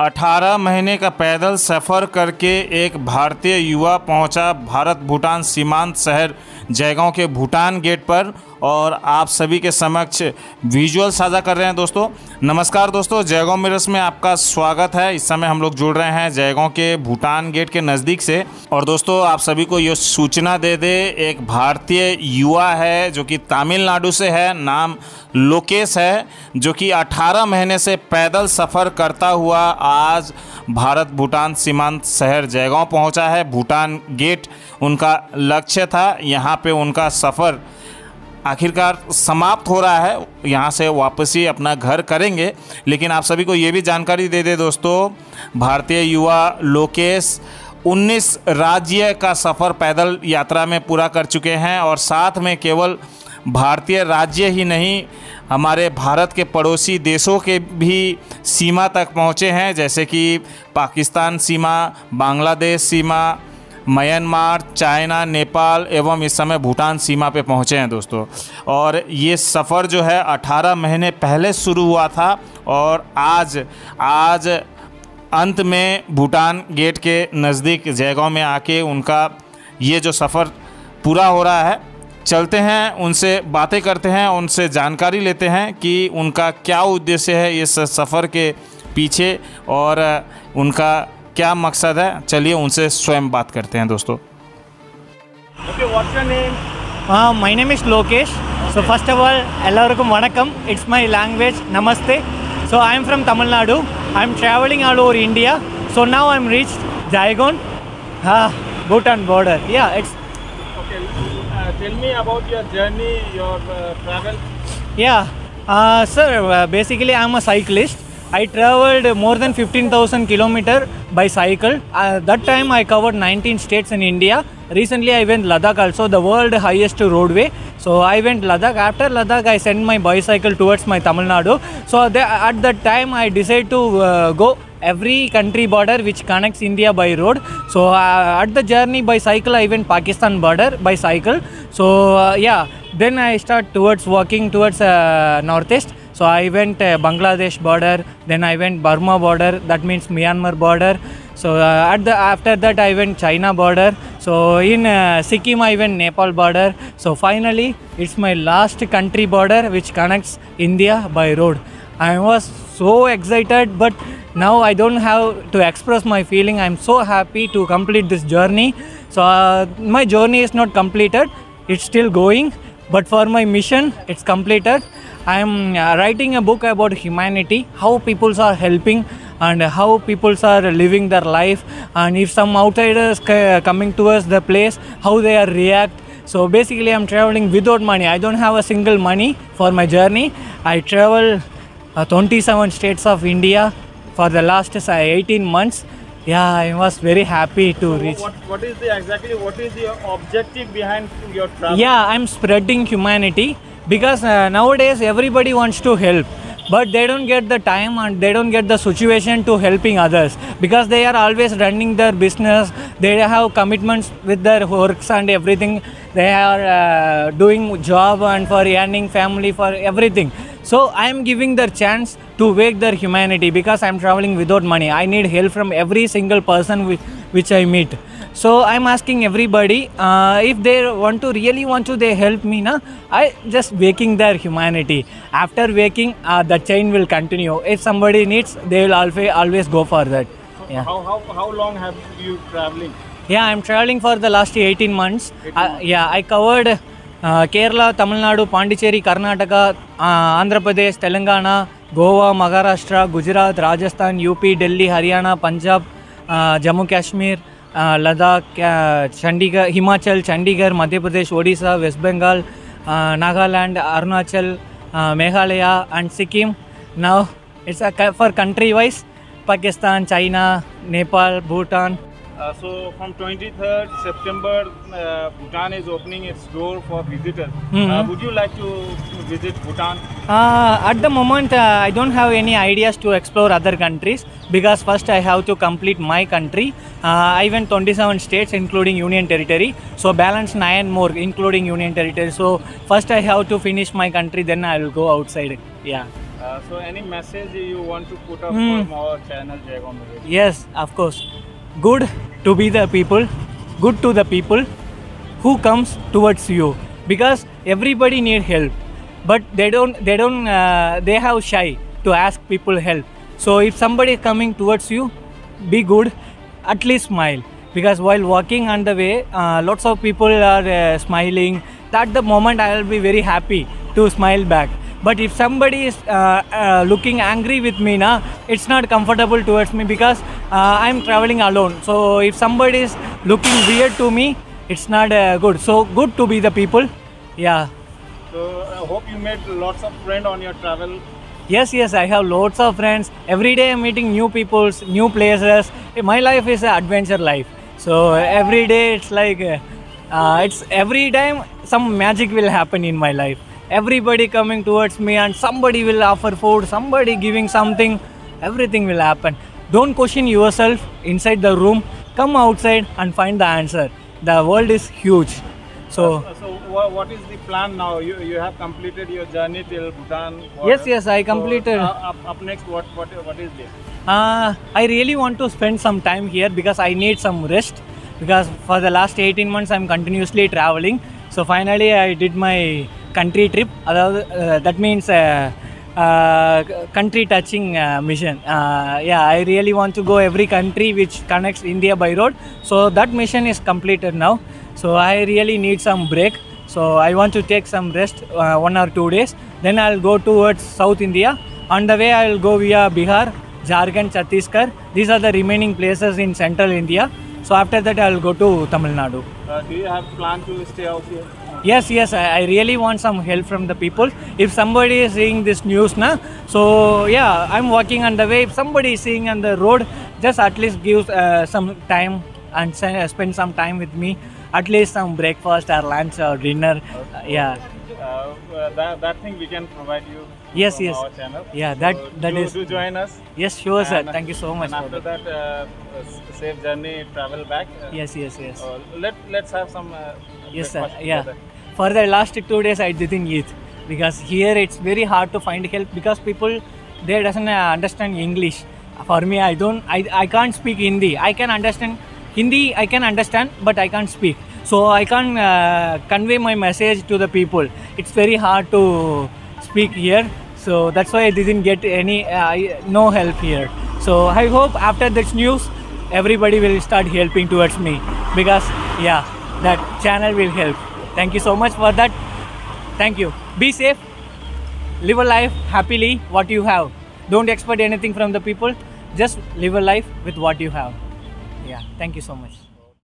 18 महीने का पैदल सफ़र करके एक भारतीय युवा पहुँचा भारत भूटान सीमांत शहर जयगांव के भूटान गेट पर और आप सभी के समक्ष विजुअल साझा कर रहे हैं दोस्तों। नमस्कार दोस्तों, जयगांव मिरस में आपका स्वागत है। इस समय हम लोग जुड़ रहे हैं जयगांव के भूटान गेट के नज़दीक से। और दोस्तों, आप सभी को ये सूचना दे दे, एक भारतीय युवा है जो कि तमिलनाडु से है, नाम लोकेश है, जो कि 18 महीने से पैदल सफ़र करता हुआ आज भारत भूटान सीमांत शहर जयगांव पहुँचा है। भूटान गेट उनका लक्ष्य था, यहाँ पे उनका सफ़र आखिरकार समाप्त हो रहा है। यहाँ से वापसी अपना घर करेंगे। लेकिन आप सभी को ये भी जानकारी दे दे दोस्तों, भारतीय युवा लोकेश 19 राज्य का सफ़र पैदल यात्रा में पूरा कर चुके हैं और साथ में केवल भारतीय राज्य ही नहीं, हमारे भारत के पड़ोसी देशों के भी सीमा तक पहुँचे हैं। जैसे कि पाकिस्तान सीमा, बांग्लादेश सीमा म्यांमार, चाइना, नेपाल एवं इस समय भूटान सीमा पे पहुँचे हैं दोस्तों। और ये सफ़र जो है 18 महीने पहले शुरू हुआ था और आज आज अंत में भूटान गेट के नज़दीक जयगांव में आके उनका ये जो सफ़र पूरा हो रहा है, चलते हैं, उनसे बातें करते हैं, उनसे जानकारी लेते हैं कि उनका क्या उद्देश्य है इस सफ़र के पीछे और उनका क्या मकसद है चलिए उनसे स्वयं बात करते हैं दोस्तों Okay, what's your name? Uh, my name is Lokesh. So first of all, எல்லாருக்கும் வணக்கம் It's my language, Namaste. So I am from Tamil Nadu. I am traveling all over India. So now I am reached Jaigon, ah, Bhutan border. Yeah, it's Okay, uh, tell me about your journey, your uh, travel. yeah. Uh, sir, uh, basically I am a cyclist. I traveled more than 15,000 kilometer by cycle. Uh, that time I covered 19 states in India. Recently I went Ladakh also, the world highest roadway. So I went Ladakh. After Ladakh I sent my bicycle towards my Tamil Nadu. So the, at that time I decided to uh, go every country border which connects India by road. So uh, at the journey by cycle I went Pakistan border by cycle. So uh, yeah, then I start towards walking towards uh, northeast. So I went uh, Bangladesh border, then I went Burma border, that means Myanmar border. So uh, at the after that I went China border. So in uh, Sikkim I went Nepal border. So finally it's my last country border which connects India by road. I was so excited, but now I don't have to express my feeling. I'm so happy to complete this journey. So uh, my journey is not completed; it's still going. But for my mission, it's completed. I'm uh, writing a book about humanity, how peoples are helping and how peoples are living their life. And if some outsiders coming towards the place how they are react. So basically i'm traveling without money. I don't have a single money for my journey. I travel uh, 27 states of india for the last uh, 18 months yeah i was very happy to reach. What, what is the exactly what is your objective behind your travel? yeah i'm spreading humanity because uh, nowadays everybody wants to help but they don't get the time and they don't get the situation to helping others because they are always running their business. They have commitments with their works and everything. They are uh, doing job and for earning family for everything. So i am giving their chance to wake their humanity because i am traveling without money. I need help from every single person which, which i meet. So i'm asking everybody uh, if they want to really want to they help me na? I just waking their humanity. After waking uh, the chain will continue. If somebody needs they will always always go for that. Yeah. How, how, how long have you traveling? yeah i'm traveling for the last 18 months. Uh, yeah i covered uh, kerala tamil nadu pondicherry karnataka uh, andhra pradesh telangana goa maharashtra gujarat rajasthan up delhi haryana punjab uh, jammu kashmir uh, ladakh uh, chandigarh himachal chandigarh madhya pradesh odisha west bengal uh, nagaland arunachal uh, meghalaya and sikkim now it's a co- for country wise pakistan china nepal bhutan Uh, so from 23rd September, uh, Bhutan is opening its door for visitors. Mhm. Uh, would you like to visit Bhutan? Uh, at the moment, uh, I don't have any ideas to explore other countries because first I have to complete my country. Uh, I went 27 states, including Union Territory. So balance nine more, including Union Territory. So first I have to finish my country, then I will go outside. Yeah. Uh, so any message you want to put up Hmm. from our channel? Yes, of course. Good to be the people, good to the people who comes towards you because everybody need help, but they don't. They don't. Uh, they have shy to ask people help. So if somebody is coming towards you, be good. At least smile because while walking on the way, uh, lots of people are uh, smiling. At the moment, I will be very happy to smile back. But if somebody is uh, uh, looking angry with me now, it's not comfortable towards me because uh, I'm traveling alone. So if somebody is looking weird to me, it's not uh, good. So good to be the people. Yeah. So I hope you made lots of friends on your travel. Yes, yes, I have lots of friends. Every day I'm meeting new peoples, new places. My life is an adventure life. So every day it's like, uh, it's every time some magic will happen in my life. Everybody coming towards me and somebody will offer food, somebody giving something, everything will happen. Don't question yourself inside the room. Come outside and find the answer. The world is huge. So, Uh, so what is the plan now? You you have completed your journey till Bhutan. Yes, yes, I completed. So, uh, up, up next, what what what is this? Uh, I really want to spend some time here because I need some rest. Because for the last 18 months I'm continuously traveling. So finally I did my country trip. அதாவது, Uh, that means uh, uh, country touching uh, mission. Uh, yeah, I really want to go every country which connects India by road. So that mission is completed now. So I really need some break. So I want to take some rest, uh, one or two days. Then I'll go towards South India. On the way, I will go via Bihar, Jharkhand, Chhattisgarh. These are the remaining places in central India. So after that, I will go to Tamil Nadu. Uh, do you have plan to stay out here? Yes, yes, I, I really want some help from the people. If somebody is seeing this news now, so yeah, I'm walking on the way. If somebody is seeing on the road, just at least give uh, some time and uh, spend some time with me. At least some breakfast or lunch or dinner. Uh, yeah. Uh, uh, that, that thing we can provide you Yes, yes. our channel. Yeah, that So that do, is. do join us. Yes, sure, sir. Thank you so much And after that. that, uh, safe journey, travel back. Yes, yes, yes. let let's have some. Yes, sir. Yeah. together. For the last two days, I didn't eat because here it's very hard to find help because people they doesn't understand English. For me, I don't. I, I can't speak Hindi. I can understand Hindi. I can understand, but I can't speak. So I can't uh, convey my message to the people. It's very hard to speak here. So that's why I didn't get any uh, no help here. So I hope after this news, everybody will start helping towards me because yeah, that channel will help. Thank you so much for that. Thank you. Be safe. Live a life happily what you have. Don't expect anything from the people. Just live a life with what you have. Yeah. Thank you so much.